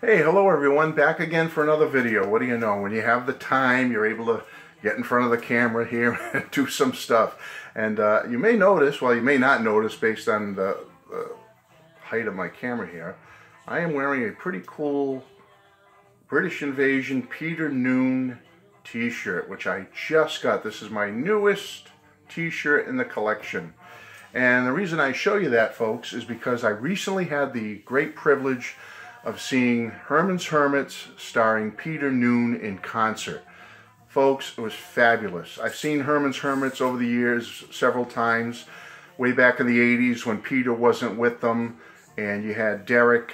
Hey, hello everyone, back again for another video. What do you know, when you have the time, you're able to get in front of the camera here and do some stuff. And uh, you may notice, well you may not notice based on the, the height of my camera here, I am wearing a pretty cool British Invasion Peter Noone t-shirt, which I just got. This is my newest t-shirt in the collection. And the reason I show you that, folks, is because I recently had the great privilege of seeing Herman's Hermits starring Peter Noone in concert. Folks, it was fabulous. I've seen Herman's Hermits over the years several times, way back in the 80s when Peter wasn't with them, and you had Derek,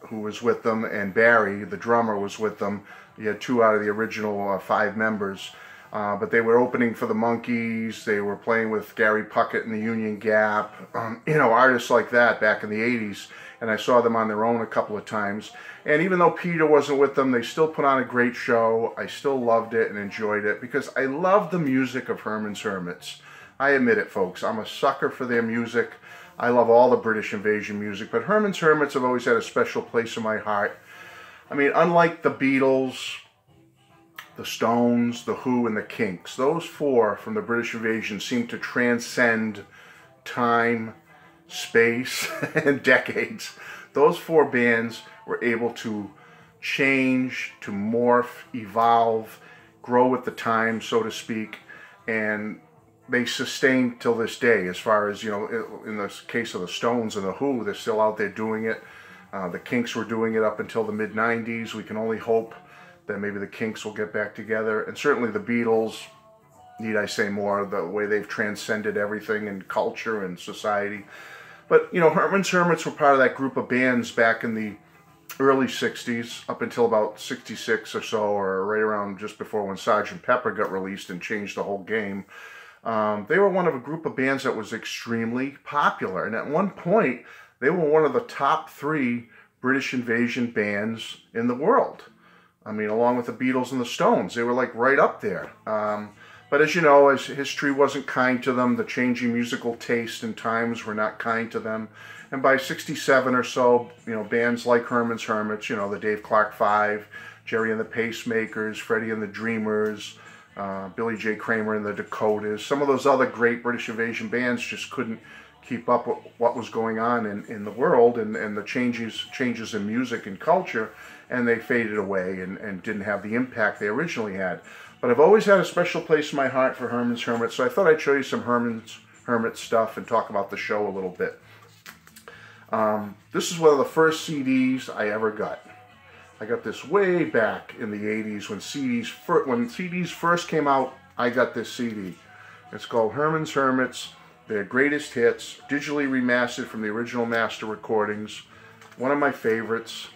who was with them, and Barry, the drummer, was with them. You had two out of the original uh, five members. Uh, but they were opening for the Monkees. They were playing with Gary Puckett and the Union Gap. Um, you know, artists like that back in the 80s. And I saw them on their own a couple of times. And even though Peter wasn't with them, they still put on a great show. I still loved it and enjoyed it because I love the music of Herman's Hermits. I admit it, folks. I'm a sucker for their music. I love all the British Invasion music, but Herman's Hermits have always had a special place in my heart. I mean, unlike the Beatles, the Stones, the Who, and the Kinks. Those four from the British invasion seem to transcend time, space, and decades. Those four bands were able to change, to morph, evolve, grow with the time, so to speak, and they sustain till this day. As far as, you know, in the case of the Stones and the Who, they're still out there doing it. Uh, the Kinks were doing it up until the mid 90s. We can only hope that maybe the Kinks will get back together. And certainly the Beatles, need I say more, the way they've transcended everything in culture and society. But, you know, Herman's Hermits were part of that group of bands back in the early 60s, up until about 66 or so, or right around just before when Sgt. Pepper got released and changed the whole game. Um, they were one of a group of bands that was extremely popular. And at one point, they were one of the top three British invasion bands in the world. I mean, along with the Beatles and the Stones, they were like right up there. Um, but as you know, as history wasn't kind to them, the changing musical taste and times were not kind to them. And by 67 or so, you know, bands like Herman's Hermits, you know, the Dave Clark Five, Gerry and the Pacemakers, Freddie and the Dreamers, uh, Billy J. Kramer and the Dakotas, some of those other great British invasion bands just couldn't keep up with what was going on in, in the world and, and the changes changes in music and culture and they faded away and, and didn't have the impact they originally had. But I've always had a special place in my heart for Herman's Hermit, so I thought I'd show you some Herman's Hermit stuff and talk about the show a little bit. Um, this is one of the first CDs I ever got. I got this way back in the 80s when CDs, when CDs first came out, I got this CD. It's called Herman's Hermits, their greatest hits, digitally remastered from the original master recordings. One of my favorites.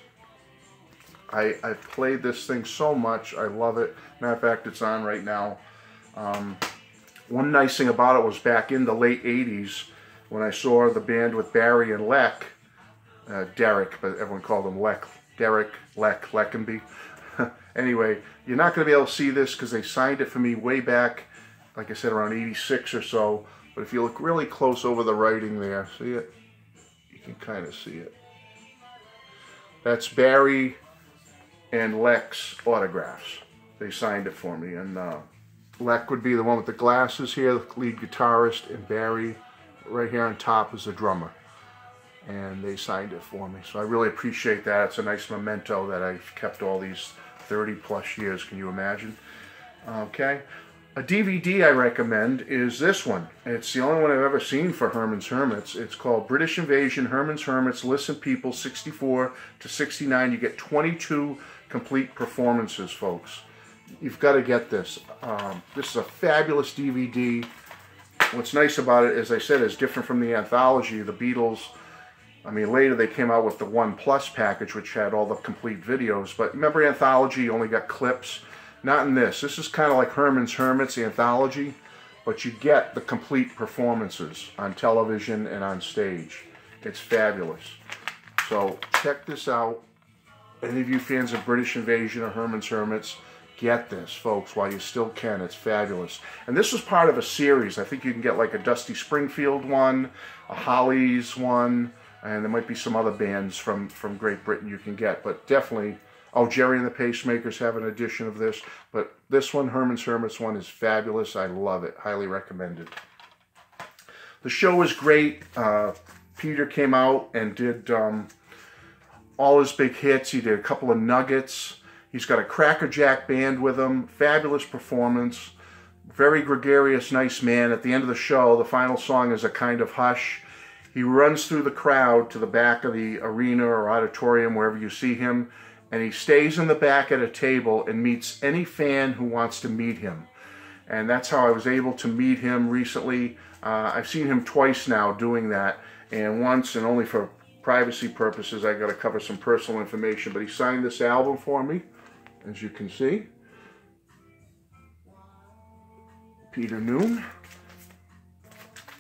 I, I played this thing so much. I love it. Matter of fact, it's on right now. Um, one nice thing about it was back in the late 80s when I saw the band with Barry and Lek, uh, Derek, but everyone called him Lek, Derek, Lek, Leckenby. anyway, you're not going to be able to see this because they signed it for me way back, like I said, around 86 or so. But if you look really close over the writing there, see it? You can kind of see it. That's Barry and Lek's autographs. They signed it for me. And uh, Lek would be the one with the glasses here, the lead guitarist, and Barry right here on top is the drummer. And they signed it for me. So I really appreciate that. It's a nice memento that I've kept all these 30 plus years. Can you imagine? Okay. A DVD I recommend is this one. It's the only one I've ever seen for Herman's Hermits. It's called British Invasion, Herman's Hermits, Listen People, 64 to 69. You get 22 complete performances, folks. You've got to get this. Um, this is a fabulous DVD. What's nice about it, as I said, is different from the anthology. The Beatles, I mean, later they came out with the One Plus package, which had all the complete videos. But remember Anthology, only got clips? Not in this. This is kind of like Herman's Hermits, anthology, but you get the complete performances on television and on stage. It's fabulous. So check this out any of you fans of British Invasion or Herman's Hermits, get this, folks, while you still can. It's fabulous. And this was part of a series. I think you can get like a Dusty Springfield one, a Hollies one, and there might be some other bands from, from Great Britain you can get, but definitely, oh, Gerry and the Pacemakers have an edition of this, but this one, Herman's Hermits one, is fabulous. I love it. Highly recommended. The show was great. Uh, Peter came out and did um, all his big hits. He did a couple of nuggets. He's got a Crackerjack band with him. Fabulous performance. Very gregarious, nice man. At the end of the show, the final song is a kind of hush. He runs through the crowd to the back of the arena or auditorium, wherever you see him, and he stays in the back at a table and meets any fan who wants to meet him. And that's how I was able to meet him recently. Uh, I've seen him twice now doing that, and once, and only for privacy purposes, I got to cover some personal information. But he signed this album for me, as you can see. Peter Noone.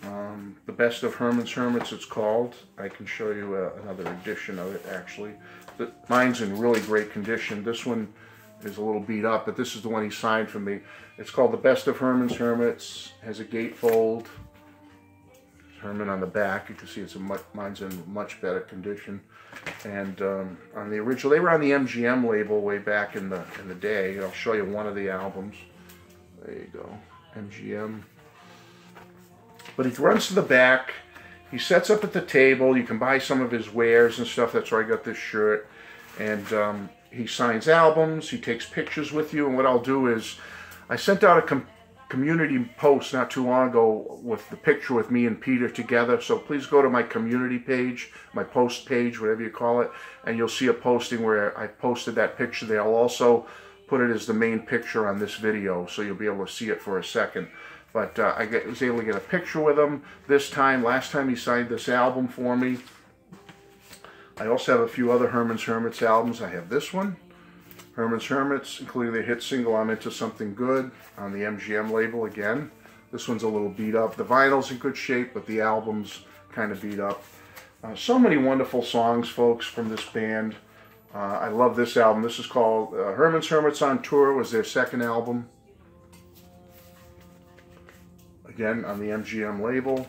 Um, the Best of Herman's Hermits, it's called. I can show you uh, another edition of it, actually. Mine's in really great condition. This one is a little beat up, but this is the one he signed for me. It's called The Best of Herman's Hermits. Has a gatefold. Herman on the back. You can see it's a much, mine's in much better condition. And um, on the original, they were on the MGM label way back in the in the day. I'll show you one of the albums. There you go, MGM. But he runs to the back. He sets up at the table. You can buy some of his wares and stuff. That's where I got this shirt. And um, he signs albums. He takes pictures with you. And what I'll do is, I sent out a community post not too long ago with the picture with me and Peter together. So please go to my community page, my post page, whatever you call it, and you'll see a posting where I posted that picture there. I'll also put it as the main picture on this video, so you'll be able to see it for a second. But uh, I get, was able to get a picture with him this time. Last time he signed this album for me. I also have a few other Herman's Hermits albums. I have this one. Herman's Hermits, including the hit single I'm Into Something Good on the MGM label again. This one's a little beat up. The vinyl's in good shape, but the album's kind of beat up. Uh, so many wonderful songs, folks, from this band. Uh, I love this album. This is called uh, Herman's Hermits on Tour. was their second album. Again, on the MGM label.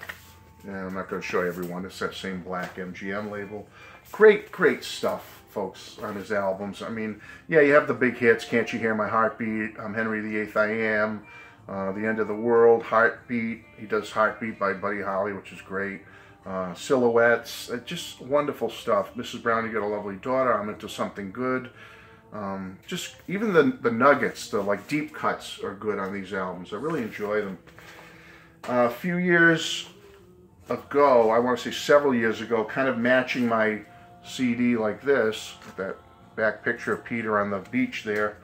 And I'm not going to show everyone. It's that same black MGM label. Great, great stuff folks on his albums. I mean, yeah, you have the big hits, Can't You Hear My Heartbeat, I'm Henry VIII I Am, uh, The End of the World, Heartbeat. He does Heartbeat by Buddy Holly, which is great. Uh, silhouettes, uh, just wonderful stuff. Mrs. Brown, You Got a Lovely Daughter, I'm Into Something Good. Um, just even the, the nuggets, the like deep cuts are good on these albums. I really enjoy them. A few years ago, I want to say several years ago, kind of matching my CD like this, that back picture of Peter on the beach there,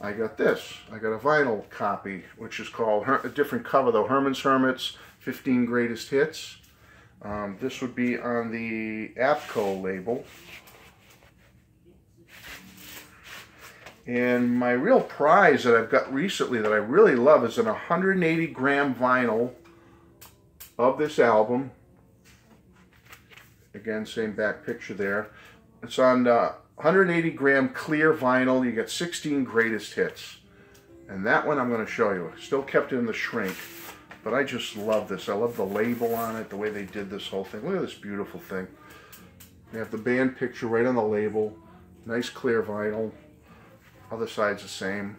I got this. I got a vinyl copy, which is called, a different cover though, Herman's Hermits 15 Greatest Hits. Um, this would be on the ABKCO label. And my real prize that I've got recently that I really love is an 180 gram vinyl of this album. Again, same back picture there. It's on uh, 180 gram clear vinyl. You get 16 greatest hits. And that one I'm going to show you. Still kept in the shrink. But I just love this. I love the label on it, the way they did this whole thing. Look at this beautiful thing. You have the band picture right on the label. Nice clear vinyl. Other side's the same.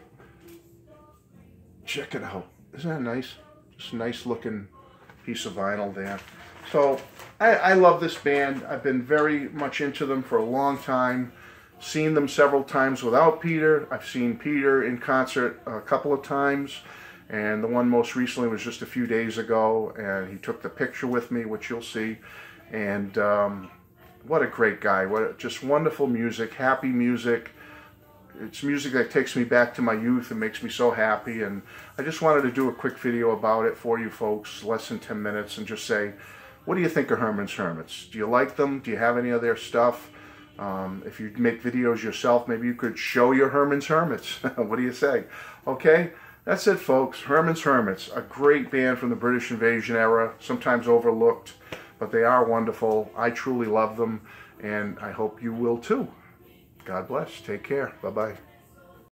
Check it out. Isn't that nice? Just a nice looking piece of vinyl there. So I, I, love this band. I've been very much into them for a long time. Seen them several times without Peter. I've seen Peter in concert a couple of times. And the one most recently was just a few days ago. And he took the picture with me, which you'll see. And um, what a great guy. What a, Just wonderful music, happy music. It's music that takes me back to my youth and makes me so happy. And I just wanted to do a quick video about it for you folks, less than 10 minutes, and just say, what do you think of Herman's Hermits? Do you like them? Do you have any of their stuff? Um, if you make videos yourself, maybe you could show your Herman's Hermits. what do you say? Okay, that's it, folks. Herman's Hermits, a great band from the British invasion era, sometimes overlooked, but they are wonderful. I truly love them, and I hope you will too. God bless. Take care. Bye-bye.